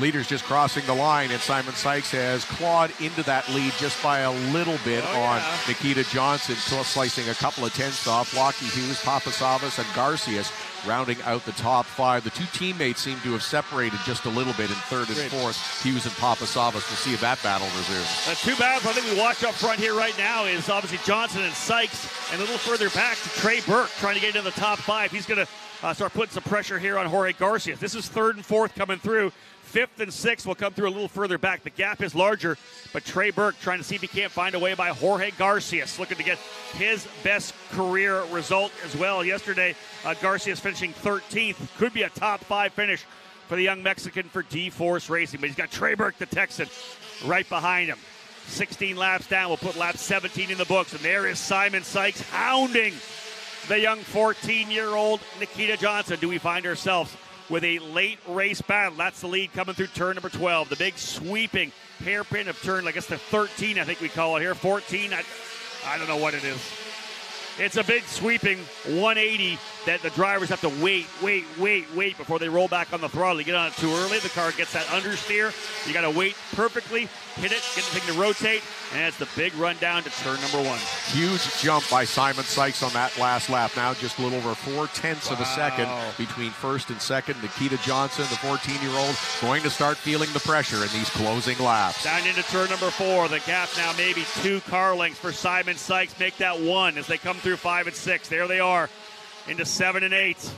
Leaders just crossing the line, and Simon Sikes has clawed into that lead just by a little bit oh, on yeah. Nikita Johnson, slicing a couple of tenths off. Lochie Hughes, Papasavvas, and Garciarce rounding out the top five. The two teammates seem to have separated just a little bit in third and Great. fourth. Hughes and Papasavvas. We'll see if that battle resumes. The two battles I think we watch up front here right now is obviously Johnson and Sikes, and a little further back to Trey Burke trying to get into the top five. He's going to uh, start putting some pressure here on Jorge Garcia. This is third and fourth coming through. Fifth and sixth will come through a little further back. The gap is larger, but Trey Burke trying to see if he can't find a way by Jorge Garciarce, looking to get his best career result as well. Yesterday, uh, Garciarce finishing 13th. Could be a top five finish for the young Mexican for DEForce Racing, but he's got Trey Burke, the Texan, right behind him. 16 laps down. We'll put lap 17 in the books. And there is Simon Sikes hounding the young 14 year old Nikita Johnson. Do we find ourselves with a late race battle. That's the lead coming through turn number 12. The big sweeping hairpin of turn, I guess the 13, I think we call it here. 14, I, I don't know what it is. It's a big sweeping 180 that the drivers have to wait, wait, wait, wait before they roll back on the throttle. You get on it too early, the car gets that understeer. You got to wait perfectly, hit it, get the thing to rotate, and it's the big run down to turn number one. Huge jump by Simon Sikes on that last lap. Now just a little over four tenths wow. of a second between first and second. Nikita Johnson, the 14 year old, going to start feeling the pressure in these closing laps. Down into turn number four. The gap now maybe two car lengths for Simon Sikes. Make that one as they come through five and six. There they are into seven and eight.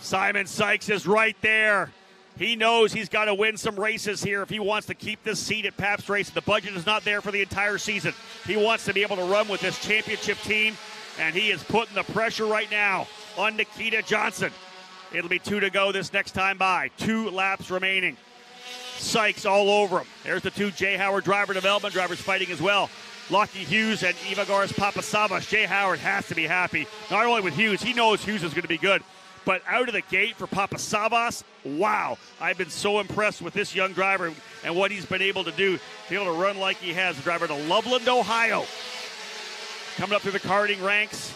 Simon Sikes is right there. He knows he's got to win some races here if he wants to keep this seat at Pabst Race. The budget is not there for the entire season. He wants to be able to run with this championship team, and he is putting the pressure right now on Nikita Johnson. It'll be two to go this next time by. Two laps remaining. Sikes all over him. There's the two J. Howard driver development drivers fighting as well. Lochie Hughes and Evagoras Papasavvas. Jay Howard has to be happy, not only with Hughes, he knows Hughes is going to be good, but out of the gate for Papasavvas, wow. I've been so impressed with this young driver and what he's been able to do, to be able to run like he has. The driver to Loveland, Ohio. Coming up through the karting ranks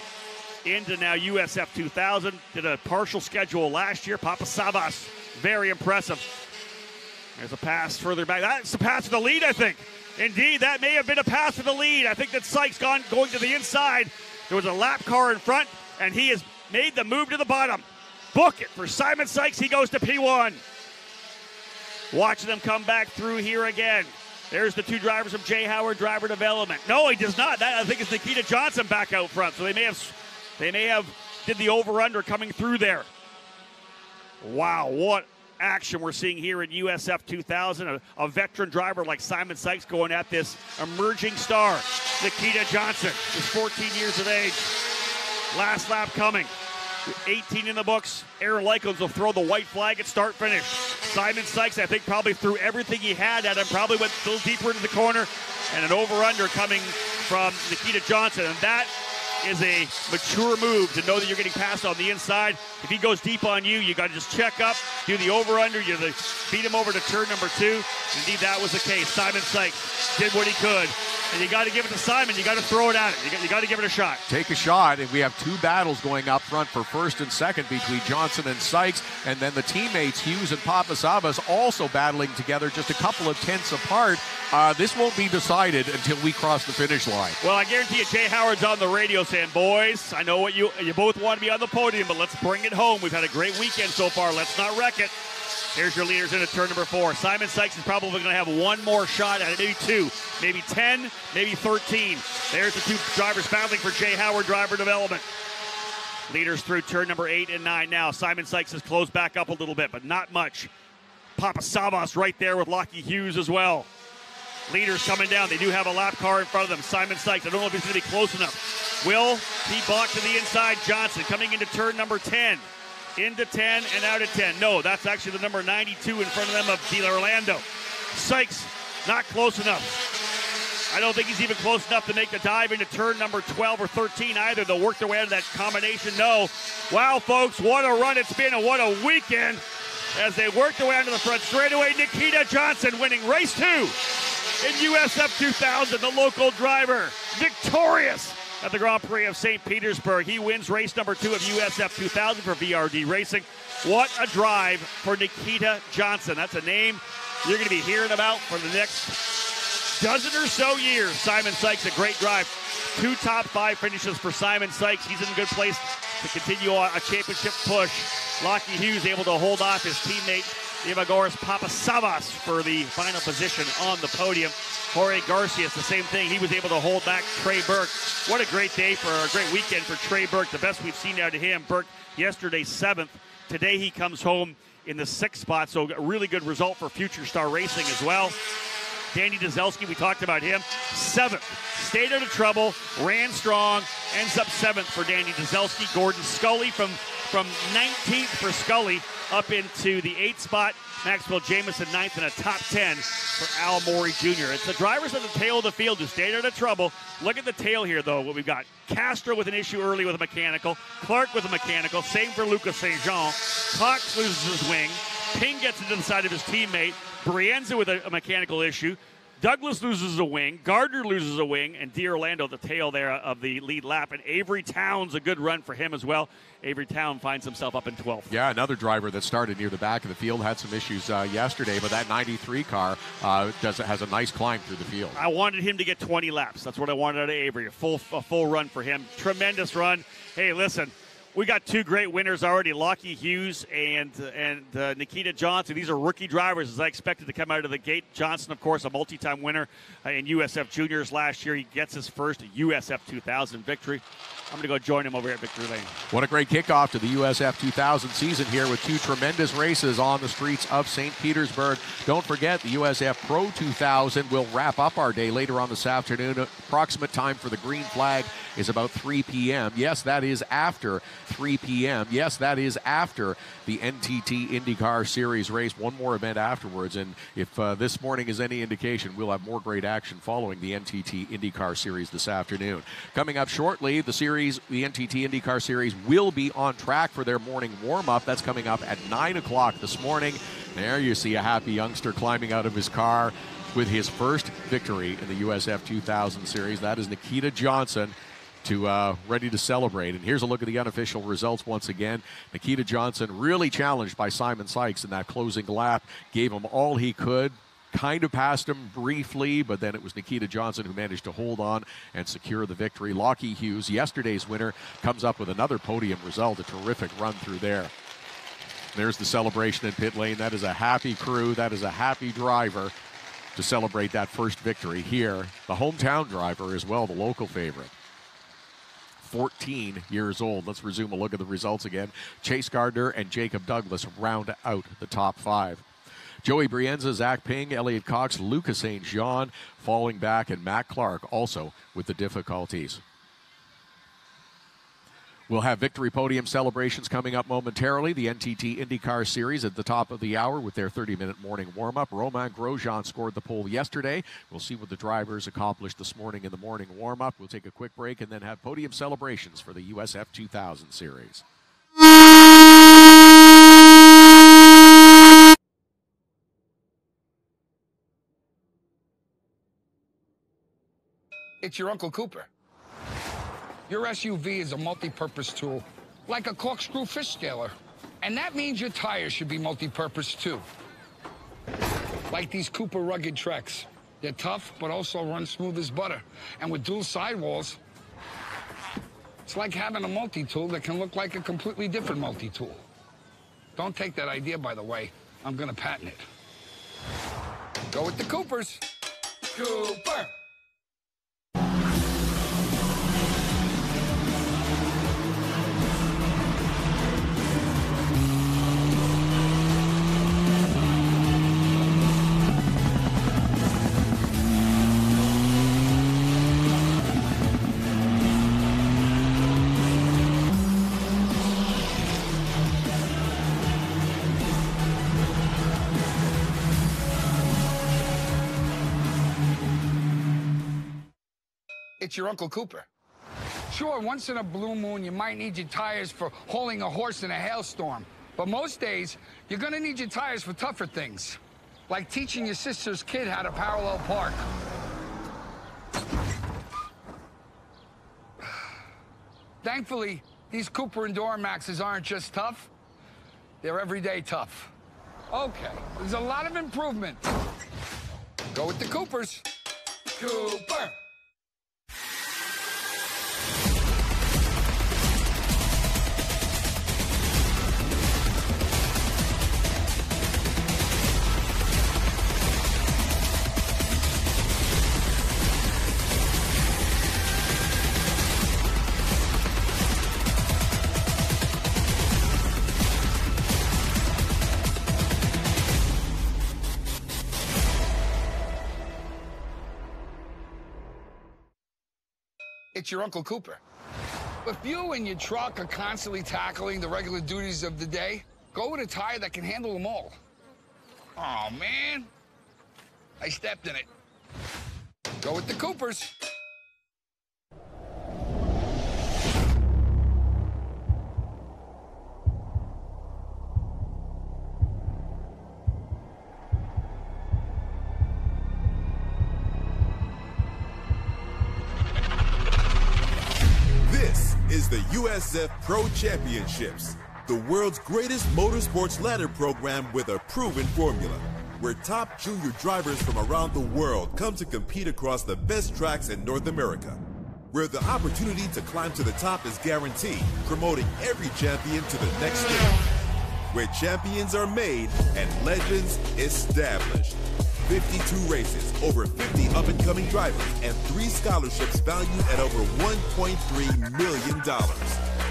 into now USF 2000. Did a partial schedule last year. Papasavvas, very impressive. There's a pass further back. That's the pass to the lead, I think. Indeed, that may have been a pass for the lead. I think that Sikes gone going to the inside. There was a lap car in front, and he has made the move to the bottom. Book it for Simon Sikes. He goes to P1. Watching them come back through here again. There's the two drivers from Jay Howard Driver Development. No, he does not. That I think it's Nikita Johnson back out front. So they may have they may have did the over under coming through there. Wow, what action we're seeing here in USF 2000. A, a, veteran driver like Simon Sikes going at this emerging star. Nikita Johnson is 14 years of age. Last lap coming. 18 in the books. Aaron Lycos will throw the white flag at start finish. Simon Sikes, I think, probably threw everything he had at him, probably went a little deeper into the corner, and an over under coming from Nikita Johnson. And that is a mature move to know that you're getting passed on the inside. If he goes deep on you, you got to just check up, do the over under, you feed him over to turn number two. Indeed, that was the case. Simon Sikes did what he could. And you got to give it to Simon. You got to throw it at it. You got, you got to give it a shot. Take a shot, and we have two battles going up front for first and second between Johnson and Sikes, and then the teammates Hughes and Papasavvas also battling together, just a couple of tenths apart. Uh, this won't be decided until we cross the finish line. Well, I guarantee you, Jay Howard's on the radio saying, "Boys, I know what you you both want to be on the podium, but let's bring it home. We've had a great weekend so far. Let's not wreck it." Here's your leaders into turn number four. Simon Sikes is probably going to have one more shot at it, maybe two, maybe 10, maybe 13. There's the two drivers battling for Jay Howard driver development. Leaders through turn number eight and nine now. Simon Sikes has closed back up a little bit, but not much. Papasavvas right there with Lochie Hughes as well. Leaders coming down. They do have a lap car in front of them. Simon Sikes. I don't know if he's going to be close enough. Will he balk to the inside? Johnson coming into turn number 10 into 10 and out of 10. No, that's actually the number 92 in front of them of De Orlando. Sikes, not close enough. I don't think he's even close enough to make the dive into turn number 12 or 13 either. They'll work their way out of that combination. No. Wow, folks, what a run it's been and what a weekend as they work their way onto the front straightaway. Nikita Johnson winning race two in USF 2000, the local driver, victorious at the Grand Prix of St. Petersburg. He wins race number two of USF 2000 for VRD Racing. What a drive for Nikita Johnson. That's a name you're going to be hearing about for the next dozen or so years. Simon Sikes, a great drive. Two top five finishes for Simon Sikes. He's in a good place to continue a championship push. Lochie Hughes able to hold off his teammate Evagoras Papasavvas for the final position on the podium. Jorge Garcia, the same thing. He was able to hold back Trey Burke. What a great day for a great weekend for Trey Burke. The best we've seen out of him. Burke yesterday seventh. Today he comes home in the sixth spot. So a really good result for Future Star Racing as well. Danny Dyszelski, we talked about him. Seventh. Stayed out of trouble, ran strong, ends up seventh for Danny Dyszelski. Gordon Scully from, from 19th for Scully up into the eighth spot. Maxwell Jameson ninth and a top 10 for Al Morey Jr. It's the drivers at the tail of the field who stayed out of trouble. Look at the tail here, though, what we've got. Castro with an issue early with a mechanical. Clark with a mechanical. Same for Lucas St. Jean. Cox loses his wing. Ping gets into the side of his teammate. Brienza with a, a mechanical issue. Douglas loses a wing. Gardner loses a wing. And D'Orlando, the tail there of the lead lap. And Avery Towns, a good run for him as well. Avery Town finds himself up in 12th. Yeah, another driver that started near the back of the field had some issues uh, yesterday, but that 93 car uh, does has a nice climb through the field. I wanted him to get 20 laps. That's what I wanted out of Avery. A full a full run for him. Tremendous run. Hey, listen, we got two great winners already, Lochie Hughes and and uh, Nikita Johnson. These are rookie drivers, as I expected to come out of the gate. Johnson, of course, a multi-time winner uh, in USF Juniors last year. He gets his first USF 2000 victory. I'm going to go join him over at Victory Lane. What a great kickoff to the USF 2000 season here with two tremendous races on the streets of St. Petersburg. Don't forget, the USF Pro 2000 will wrap up our day later on this afternoon. Approximate time for the green flag is about 3 p.m. Yes, that is after 3 p.m. Yes, that is after the NTT IndyCar Series race. One more event afterwards. And if uh, this morning is any indication, we'll have more great action following the NTT IndyCar Series this afternoon. Coming up shortly, the series, the NTT IndyCar Series, will be on track for their morning warm up. That's coming up at 9 o'clock this morning. There you see a happy youngster climbing out of his car with his first victory in the USF 2000 Series. That is Nikita Johnson to uh, ready to celebrate. And here's a look at the unofficial results once again. Nikita Johnson really challenged by Simon Sikes in that closing lap, gave him all he could. Kind of passed him briefly, but then it was Nikita Johnson who managed to hold on and secure the victory. Lochie Hughes, yesterday's winner, comes up with another podium result. A terrific run through there. There's the celebration in pit lane. That is a happy crew. That is a happy driver to celebrate that first victory here. The hometown driver as well, the local favorite. 14 years old. Let's resume a look at the results again. Chase Gardner and Jacob Douglas round out the top five. Joey Brienza, Zach Ping, Elliot Cox, Lucas St. Jean falling back, and Mac Clark also with the difficulties. We'll have victory podium celebrations coming up momentarily. The NTT IndyCar Series at the top of the hour with their 30 minute morning warm up. Romain Grosjean scored the pole yesterday. We'll see what the drivers accomplished this morning in the morning warm up. We'll take a quick break and then have podium celebrations for the USF 2000 Series. It's your Uncle Cooper. Your SUV is a multi-purpose tool, like a corkscrew fish scaler. And that means your tires should be multi-purpose too. Like these Cooper rugged Treks. They're tough, but also run smooth as butter. And with dual sidewalls, it's like having a multi-tool that can look like a completely different multi-tool. Don't take that idea, by the way. I'm gonna patent it. Go with the Coopers. Cooper! It's your Uncle Cooper. Sure, once in a blue moon, you might need your tires for hauling a horse in a hailstorm. But most days, you're gonna need your tires for tougher things. Like teaching your sister's kid how to parallel park. [SIGHS] Thankfully, these Cooper and Duramaxes aren't just tough, they're everyday tough. Okay, there's a lot of improvement. Go with the Coopers. Cooper! It's your Uncle Cooper. If you and your truck are constantly tackling the regular duties of the day, go with a tire that can handle them all. Oh, man. I stepped in it. Go with the Coopers. USF Pro Championships, the world's greatest motorsports ladder program with a proven formula, where top junior drivers from around the world come to compete across the best tracks in North America, where the opportunity to climb to the top is guaranteed, promoting every champion to the next stage, where champions are made and legends established. 52 races, over 50 up and coming drivers, and three scholarships valued at over $1.3 million.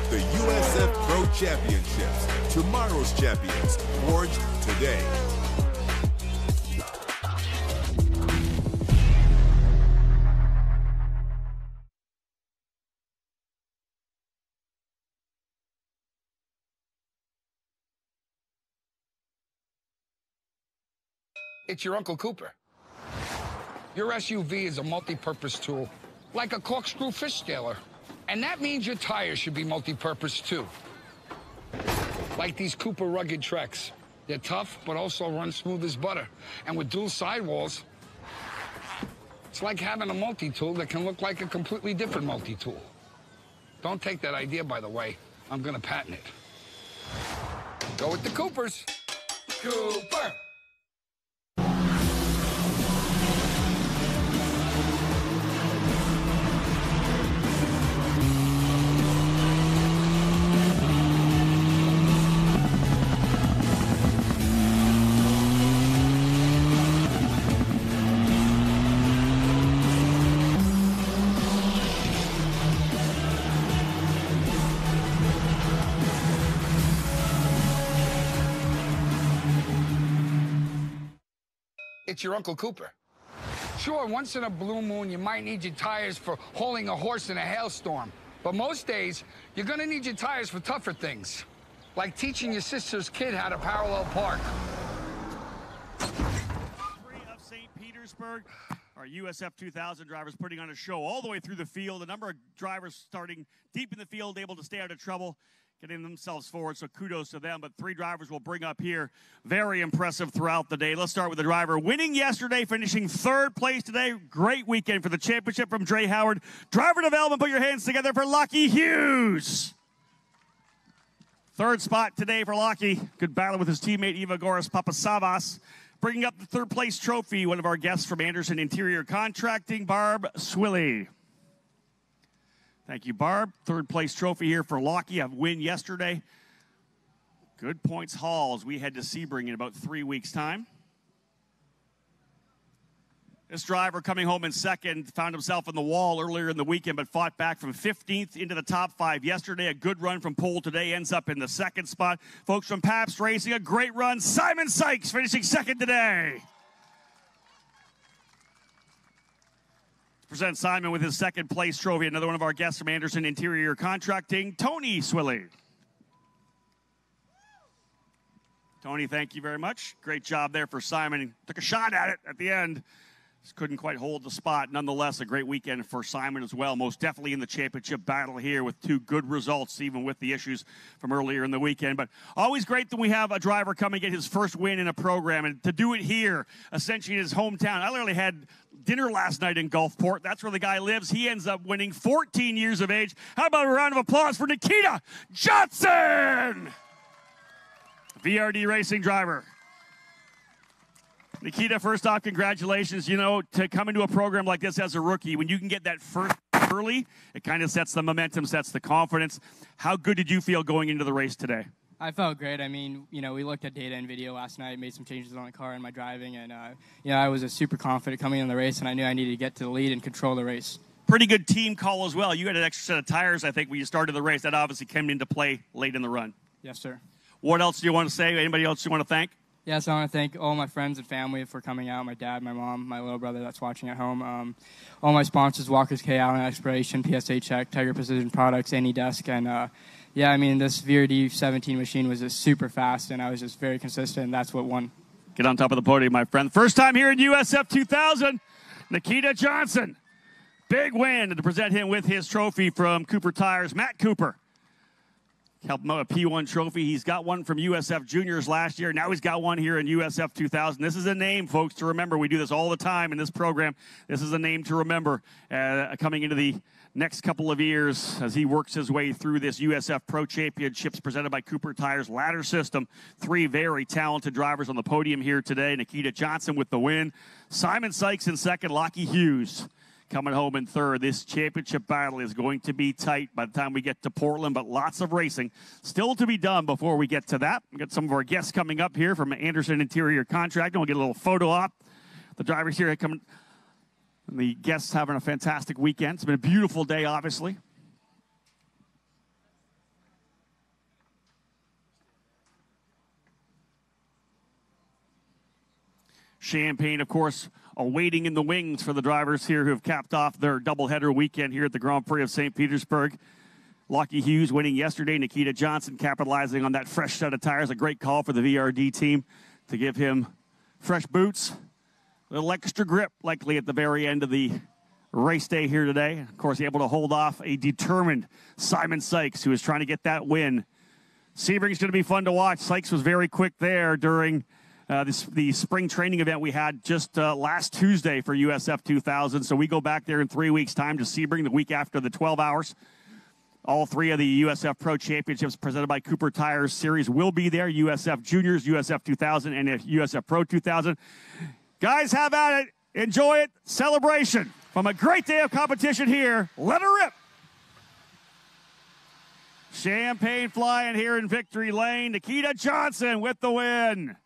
The USF Pro Championships, tomorrow's champions, forged today. It's your Uncle Cooper. Your SUV is a multi-purpose tool, like a corkscrew fish scaler. And that means your tires should be multi-purpose too. Like these Cooper rugged Treks. They're tough, but also run smooth as butter. And with dual sidewalls, it's like having a multi-tool that can look like a completely different multi-tool. Don't take that idea, by the way. I'm gonna patent it. Go with the Coopers. Cooper! It's your Uncle Cooper. Sure, once in a blue moon, you might need your tires for hauling a horse in a hailstorm. But most days, you're gonna need your tires for tougher things, like teaching your sister's kid how to parallel park. Of St. Petersburg. Our USF 2000 drivers putting on a show all the way through the field. A number of drivers starting deep in the field, able to stay out of trouble, getting themselves forward. So kudos to them. But three drivers will bring up here. Very impressive throughout the day. Let's start with the driver winning yesterday, finishing third place today. Great weekend for the championship from Jay Howard. Driver development, put your hands together for Lochie Hughes. Third spot today for Lochie. Good battle with his teammate Eva Goris Papasavvas. Bringing up the third place trophy, one of our guests from Anderson Interior Contracting, Barb Swilly. Thank you, Barb. Third place trophy here for Lochie. A win yesterday. Good points haul as we head to Sebring in about three weeks' time. This driver coming home in second found himself in the wall earlier in the weekend, but fought back from 15th into the top five yesterday. A good run from pole today ends up in the second spot. Folks from Pabst Racing, a great run. Simon Sikes finishing second today. Present Simon with his second place trophy. Another one of our guests from Anderson Interior Contracting, Tony Swilly. Tony, thank you very much. Great job there for Simon. Took a shot at it at the end. Couldn't quite hold the spot. Nonetheless, a great weekend for Simon as well. Most definitely in the championship battle here with two good results, even with the issues from earlier in the weekend. But always great that we have a driver come and get his first win in a program and to do it here, essentially in his hometown. I literally had dinner last night in Gulfport. That's where the guy lives. He ends up winning 14 years of age. How about a round of applause for Nikita Johnson? VRD racing driver. Nikita, first off, congratulations. You know, to come into a program like this as a rookie, when you can get that first early, it kind of sets the momentum, sets the confidence. How good did you feel going into the race today? I felt great. I mean, you know, we looked at data and video last night, made some changes on the car and my driving, and uh, you know, I was a super confident coming in the race, and I knew I needed to get to the lead and control the race. Pretty good team call as well. You had an extra set of tires, I think, when you started the race. That obviously came into play late in the run. Yes, sir. What else do you want to say? Anybody else you want to thank? Yes, I want to thank all my friends and family for coming out. My dad, my mom, my little brother that's watching at home. Um, all my sponsors: Walker's K, Allen Exploration, PSA Check, Tiger Precision Products, Any Desk, and uh, yeah, I mean this VRD 17 machine was just super fast, and I was just very consistent. And that's what won. Get on top of the podium, my friend. First time here in USF 2000, Nikita Johnson. Big win to present him with his trophy from Cooper Tires. Matt Cooper helped a P1 trophy. He's got one from USF Juniors last year. Now he's got one here in USF 2000. This is a name, folks, to remember. We do this all the time in this program. This is a name to remember uh, coming into the next couple of years as he works his way through this USF Pro Championships presented by Cooper Tires ladder system. Three very talented drivers on the podium here today. Nikita Johnson with the win. Simon Sikes in second. Lochie Hughes coming home in third. This championship battle is going to be tight by the time we get to Portland, but lots of racing still to be done before we get to that. We got some of our guests coming up here from Anderson Interior Contracting. We'll get a little photo op. The drivers here coming. The guests having a fantastic weekend. It's been a beautiful day, obviously. Champagne, of course, awaiting in the wings for the drivers here who have capped off their doubleheader weekend here at the Grand Prix of St. Petersburg. Lochie Hughes winning yesterday. Nikita Johnson capitalizing on that fresh set of tires. A great call for the VRD team to give him fresh boots, a little extra grip, likely at the very end of the race day here today. Of course, able to hold off a determined Simon Sikes, who is trying to get that win. Sebring's going to be fun to watch. Sikes was very quick there during uh, this, the spring training event we had just uh, last Tuesday for USF 2000. So we go back there in three weeks' time to Sebring the week after the 12 hours. All three of the USF Pro Championships presented by Cooper Tires Series will be there USF Juniors, USF 2000, and USF Pro 2000. Guys, have at it. Enjoy it. Celebration from a great day of competition here. Let her rip. Champagne flying here in victory lane. Nikita Johnson with the win.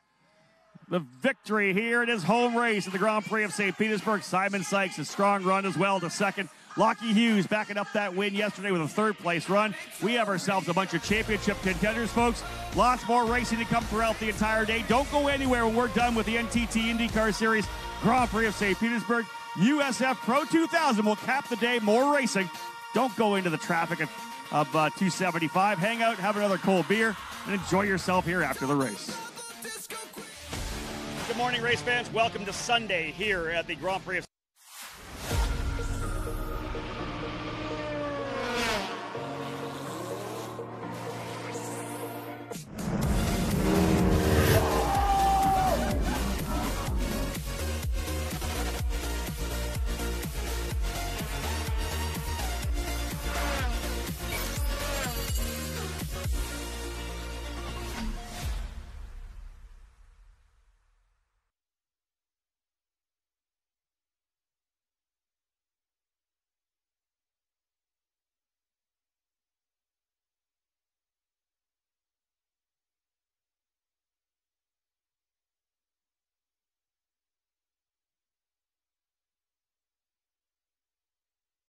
The victory here in his home race at the Grand Prix of St. Petersburg. Simon Sikes, a strong run as well to second. Lochie Hughes backing up that win yesterday with a third place run. We have ourselves a bunch of championship contenders, folks. Lots more racing to come throughout the entire day. Don't go anywhere when we're done with the NTT IndyCar Series Grand Prix of St. Petersburg. USF Pro 2000 will cap the day. More racing. Don't go into the traffic of, uh, 275. Hang out, have another cold beer, and enjoy yourself here after the race. Good morning, race fans. Welcome to Sunday here at the Grand Prix of